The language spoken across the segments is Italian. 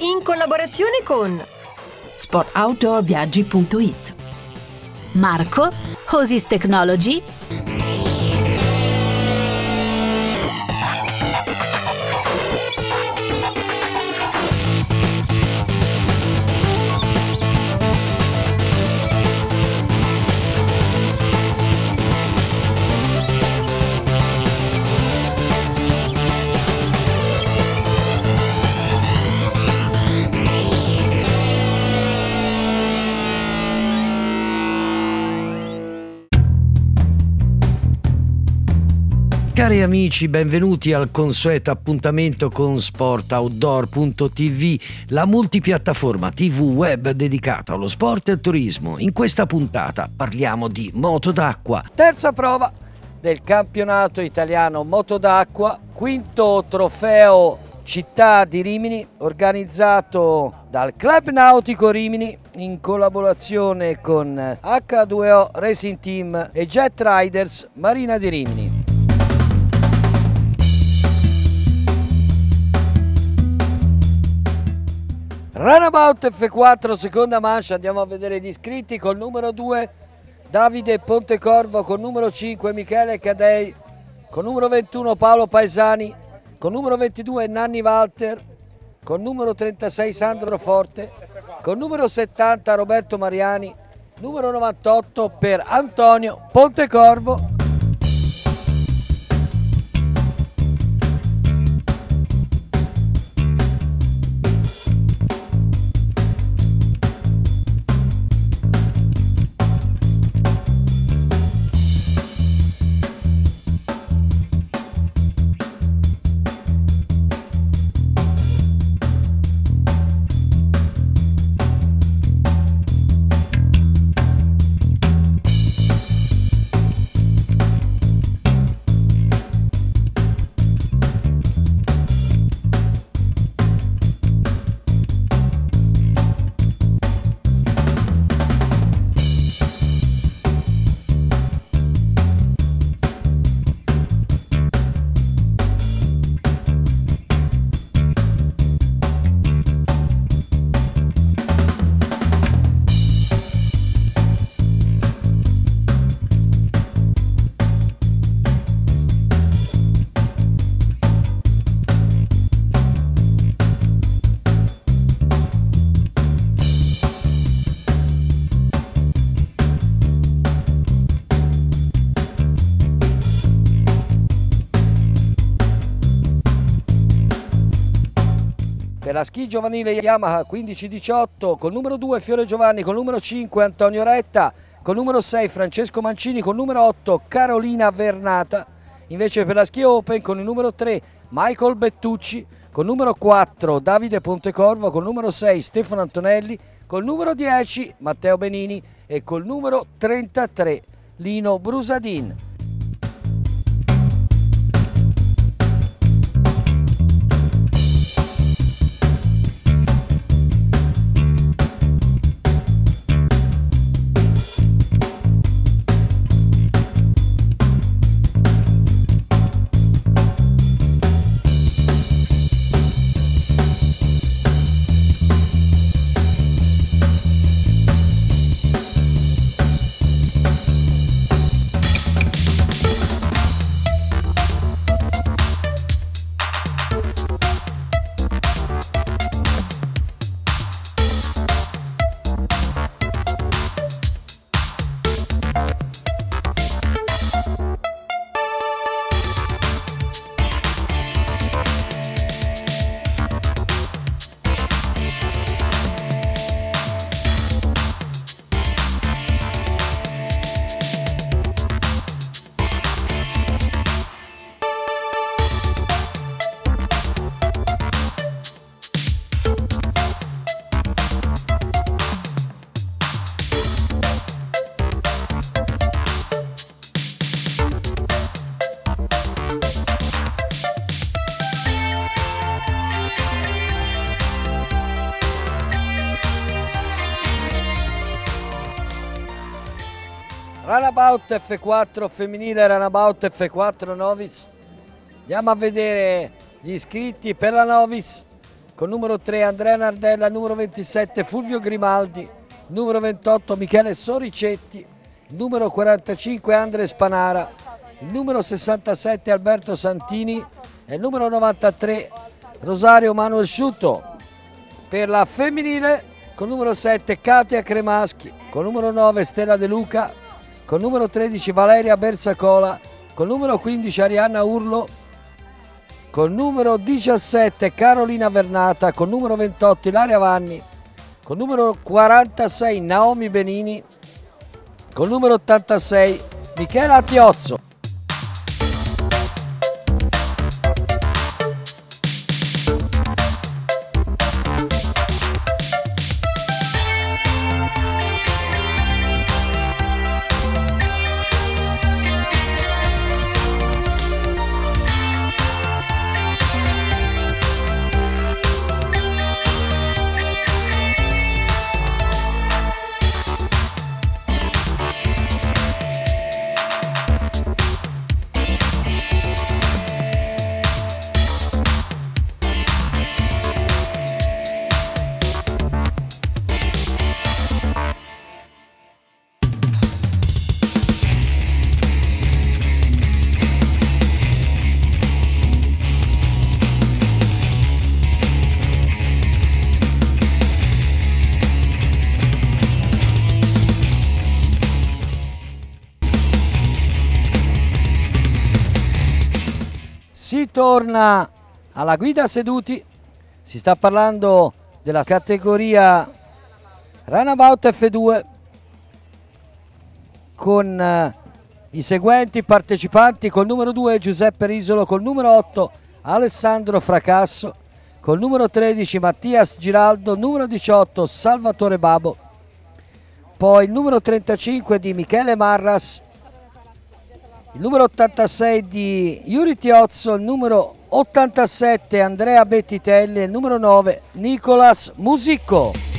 in collaborazione con sportoutdoorviaggi.it Marco, Osis Technology Cari amici, benvenuti al consueto appuntamento con sportoutdoor.tv, la multipiattaforma TV web dedicata allo sport e al turismo. In questa puntata parliamo di moto d'acqua. Terza prova del campionato italiano moto d'acqua, quinto trofeo città di Rimini, organizzato dal Club Nautico Rimini in collaborazione con H2O Racing Team e Jet Riders Marina di Rimini. Runabout F4 seconda mancia, andiamo a vedere gli iscritti col numero 2 Davide Pontecorvo, con numero 5 Michele Cadei, con numero 21 Paolo Paesani, con numero 22 Nanni Walter, con numero 36 Sandro Forte, con numero 70 Roberto Mariani, numero 98 per Antonio Pontecorvo. Per la schi giovanile Yamaha 15-18 col numero 2 Fiore Giovanni, col numero 5 Antonio Retta, col numero 6 Francesco Mancini, col numero 8 Carolina Vernata, invece per la schi Open con il numero 3 Michael Bettucci, col numero 4 Davide Pontecorvo, col numero 6 Stefano Antonelli, col numero 10 Matteo Benini e col numero 33 Lino Brusadin. Runabout F4 femminile, Runabout F4 Novice. Andiamo a vedere gli iscritti per la Novice con numero 3 Andrea Nardella, numero 27 Fulvio Grimaldi, numero 28 Michele Soricetti, numero 45 Andre Spanara, il numero 67 Alberto Santini e il numero 93 Rosario Manuel Sciutto. Per la femminile con numero 7 Katia Cremaschi, con numero 9 Stella De Luca, con numero 13 Valeria Bersacola, con numero 15 Arianna Urlo, con numero 17 Carolina Vernata, con numero 28 Ilaria Vanni, con numero 46 Naomi Benini, con numero 86 Michela Tiozzo. Si torna alla guida seduti, si sta parlando della categoria Runabout F2 con eh, i seguenti partecipanti. Col numero 2 Giuseppe Risolo, col numero 8 Alessandro Fracasso, col numero 13 Mattias Giraldo, numero 18 Salvatore Babo, poi il numero 35 di Michele Marras, il numero 86 di Yuri Tiozzo, il numero 87 Andrea Bettitelli e il numero 9 Nicolas Musicco.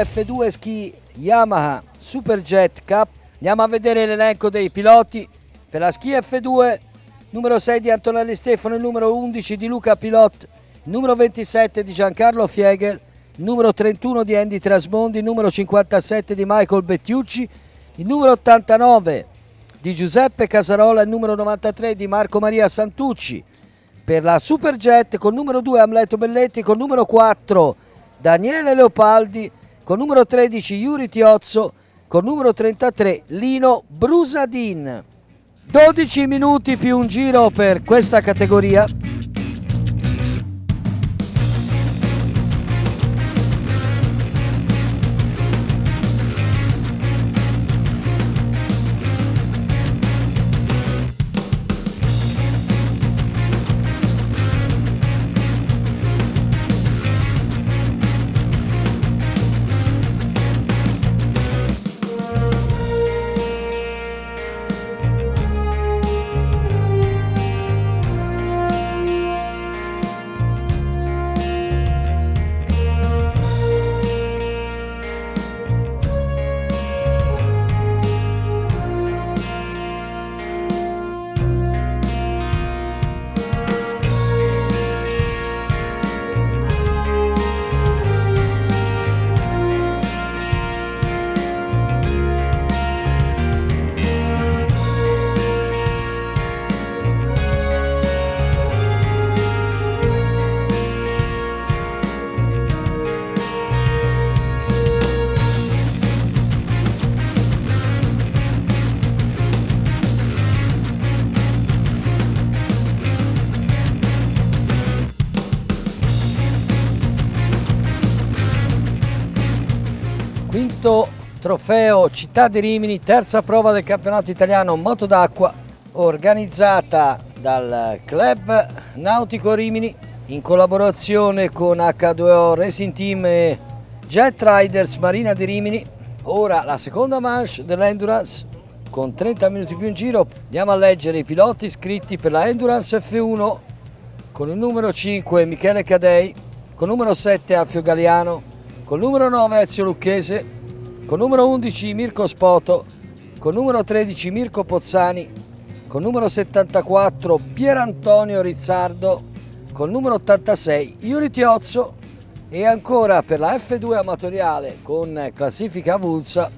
F2 Ski Yamaha Superjet Cup. Andiamo a vedere l'elenco dei piloti per la Ski F2. Numero 6 di Antonelli Stefano, il numero 11 di Luca Pilot, il numero 27 di Giancarlo Fiegel, numero 31 di Andy Trasmondi, numero 57 di Michael Bettiucci, il numero 89 di Giuseppe Casarola, il numero 93 di Marco Maria Santucci. Per la Superjet con numero 2 Amleto Belletti, con numero 4 Daniele Leopaldi, con numero 13 Yuri Tiozzo, con numero 33 Lino Brusadin. 12 minuti più un giro per questa categoria. Trofeo Città di Rimini, terza prova del campionato italiano moto d'acqua organizzata dal Club Nautico Rimini in collaborazione con H2O Racing Team e Jet Riders Marina di Rimini. Ora la seconda manche dell'Endurance con 30 minuti più in giro. Andiamo a leggere i piloti iscritti per la Endurance F1 con il numero 5 Michele Cadei, con il numero 7 Alfio Galiano, con il numero 9 Ezio Lucchese, con numero 11 Mirko Spoto, con numero 13 Mirko Pozzani, con numero 74 Pierantonio Rizzardo, con numero 86 Iuri Tiozzo e ancora per la F2 amatoriale con classifica avulsa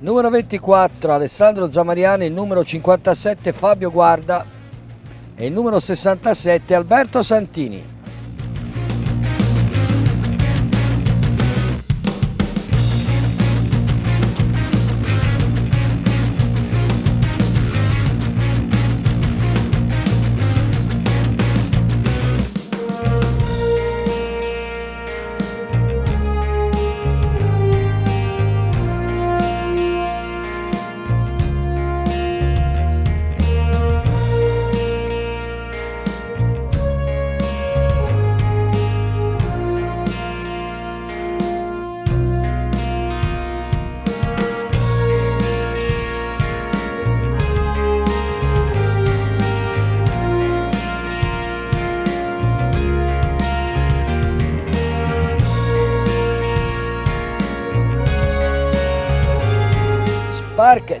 numero 24 Alessandro Zamariani, il numero 57 Fabio Guarda e il numero 67 Alberto Santini.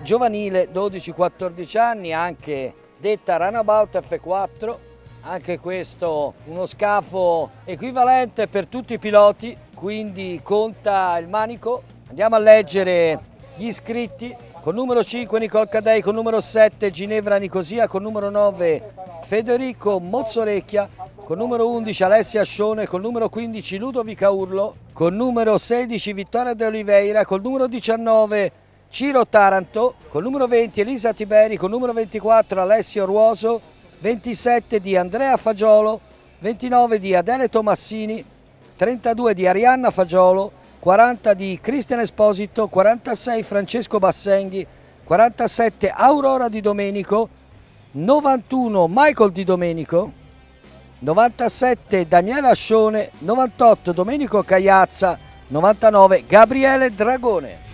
Giovanile 12-14 anni, anche detta Runabout F4, anche questo uno scafo equivalente per tutti i piloti, quindi conta il manico. Andiamo a leggere gli iscritti. Con numero 5 Nicole Cadei, con numero 7 Ginevra Nicosia, con numero 9 Federico Mozzorecchia, con numero 11 Alessia Scione, con numero 15 Ludovica Urlo, con numero 16 Vittoria De Oliveira, con numero 19 Ciro Taranto, con numero 20 Elisa Tiberi, con numero 24 Alessio Ruoso, 27 di Andrea Fagiolo, 29 di Adele Tomassini, 32 di Arianna Fagiolo, 40 di Cristian Esposito, 46 Francesco Bassenghi, 47 Aurora Di Domenico, 91 Michael Di Domenico, 97 Daniele Ascione, 98 Domenico Cagliazza, 99 Gabriele Dragone.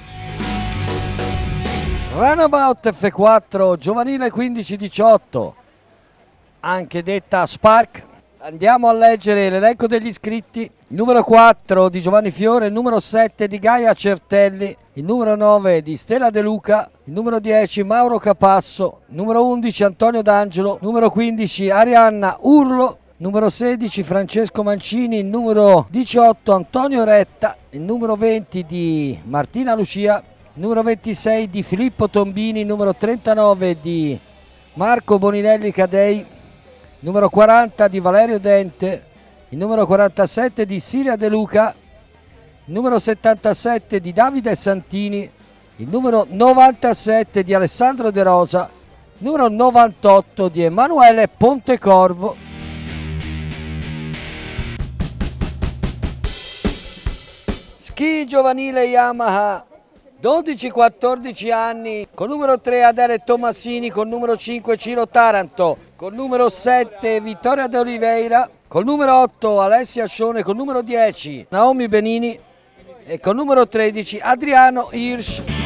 Runabout F4 giovanile 15-18, anche detta Spark. Andiamo a leggere l'elenco degli iscritti. Il numero 4 di Giovanni Fiore, il numero 7 di Gaia Certelli, il numero 9 di Stella De Luca, il numero 10 Mauro Capasso, il numero 11 Antonio D'Angelo, il numero 15 Arianna Urlo, numero 16 Francesco Mancini, il numero 18 Antonio Retta, il numero 20 di Martina Lucia, numero 26 di Filippo Tombini, numero 39 di Marco Boninelli Cadei, numero 40 di Valerio Dente, il numero 47 di Siria De Luca, numero 77 di Davide Santini, il numero 97 di Alessandro De Rosa, numero 98 di Emanuele Pontecorvo. Ski giovanile Yamaha 12-14 anni, con numero 3 Adele Tomassini, con numero 5 Ciro Taranto, con numero 7 Vittoria De Oliveira, con numero 8 Alessia Scione, con numero 10 Naomi Benini e con numero 13 Adriano Hirsch.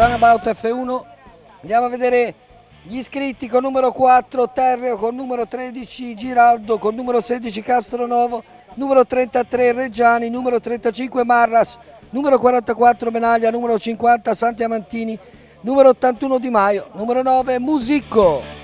Runabout F1 Andiamo a vedere gli iscritti con numero 4 Terreo, con numero 13 Giraldo, con numero 16 Castronovo, numero 33 Reggiani, numero 35 Marras, numero 44 Menaglia, numero 50 Santi Amantini, numero 81 Di Maio, numero 9 Musicco.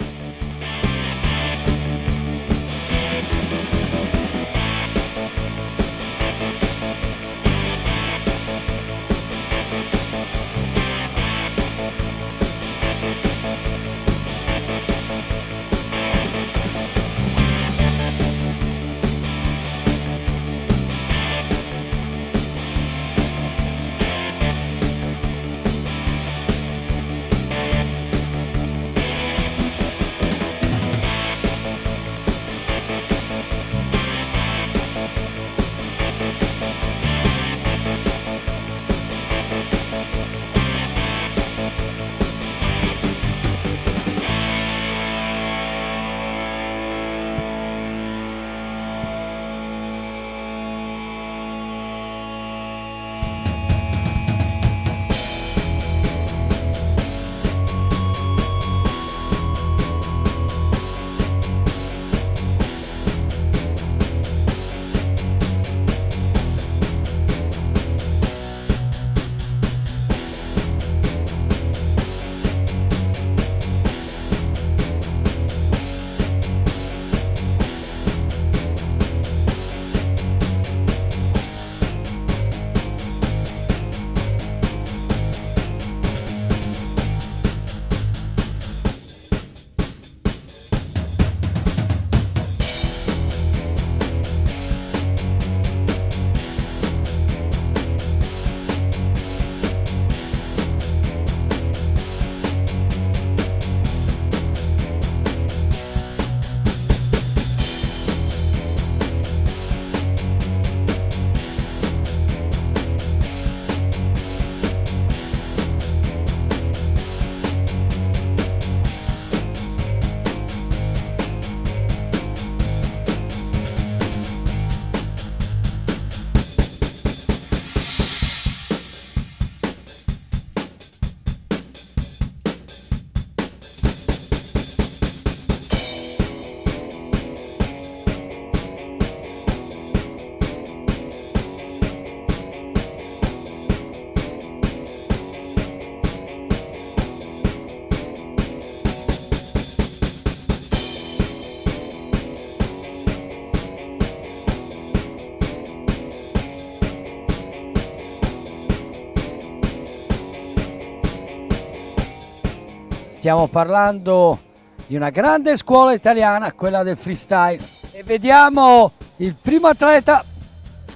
Stiamo parlando di una grande scuola italiana, quella del freestyle. E vediamo il primo atleta,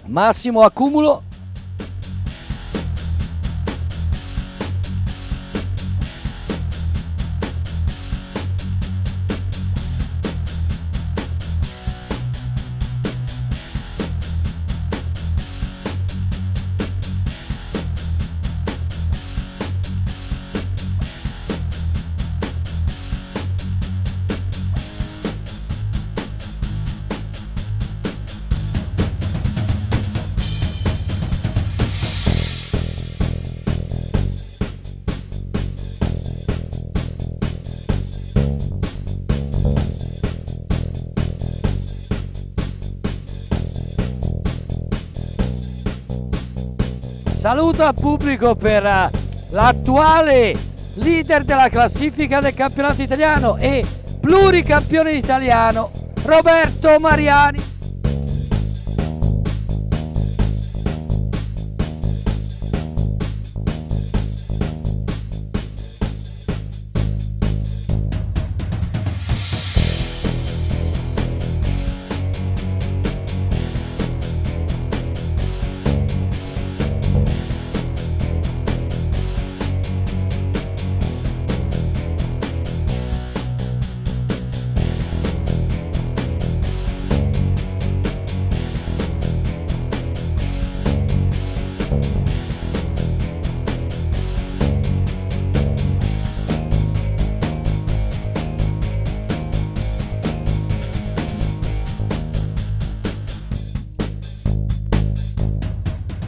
Massimo Accumulo, Saluto al pubblico per eh, l'attuale leader della classifica del campionato italiano e pluricampione italiano Roberto Mariani.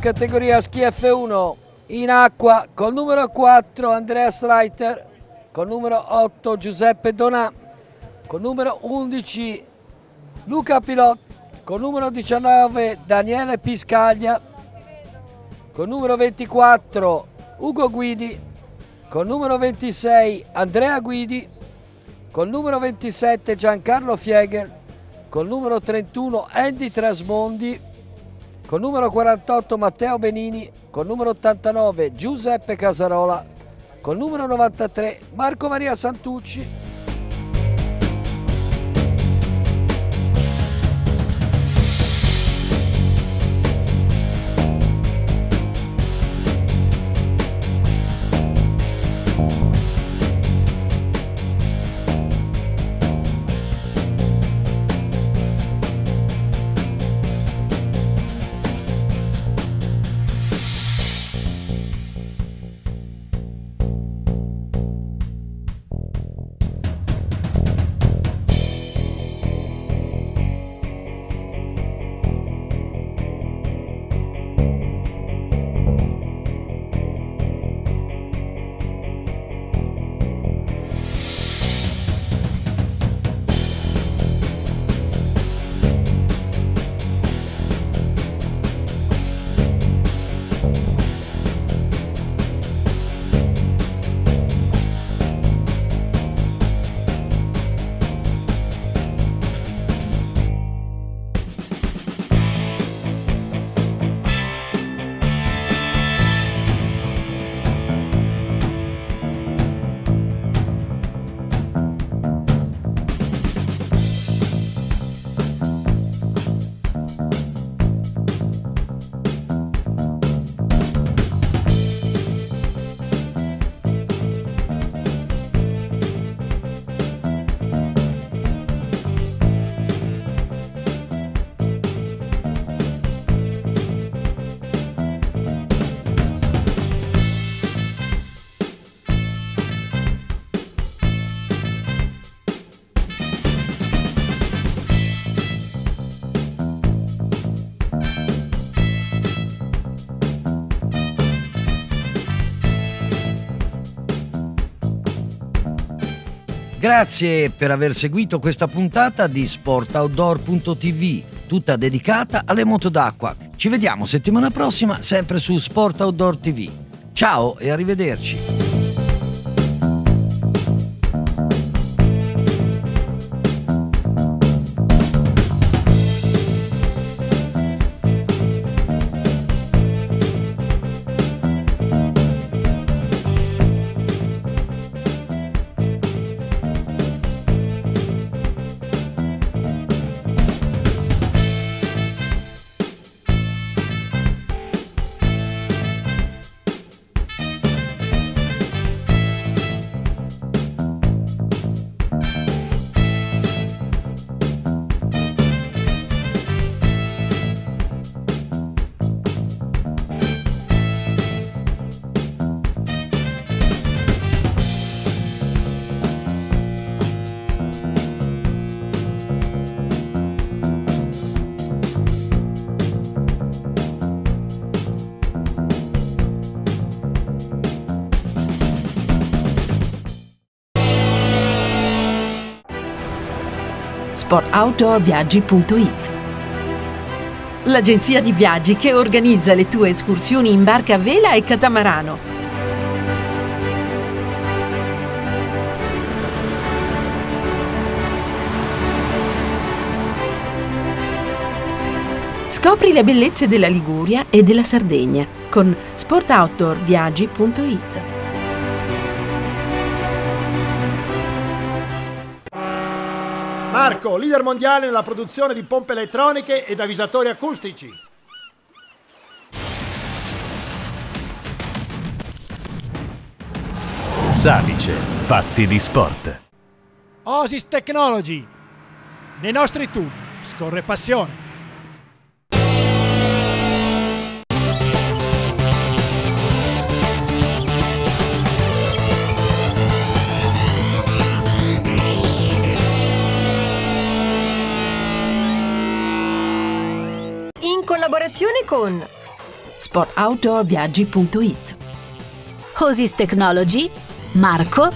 Categoria ski F1 in acqua col numero 4 Andreas Reiter col numero 8 Giuseppe Donà, col numero 11 Luca Pilot, col numero 19 Daniele Piscaglia, col numero 24 Ugo Guidi, col numero 26 Andrea Guidi, col numero 27 Giancarlo Fiegel, col numero 31 Andy Trasmondi, col numero 48 Matteo Benini, col numero 89 Giuseppe Casarola, col numero 93 Marco Maria Santucci. Grazie per aver seguito questa puntata di sportoutdoor.tv, tutta dedicata alle moto d'acqua. Ci vediamo settimana prossima sempre su Sport Outdoor TV. Ciao e arrivederci. sportoutdoorviaggi.it L'agenzia di viaggi che organizza le tue escursioni in barca a vela e catamarano. Scopri le bellezze della Liguria e della Sardegna con sportoutdoorviaggi.it Marco, leader mondiale nella produzione di pompe elettroniche ed avvisatori acustici. Salice, fatti di sport. Osis Technology. Nei nostri tubi scorre passione. Collaborazione con sportoutdoorviaggi.it Osis Technology, Marco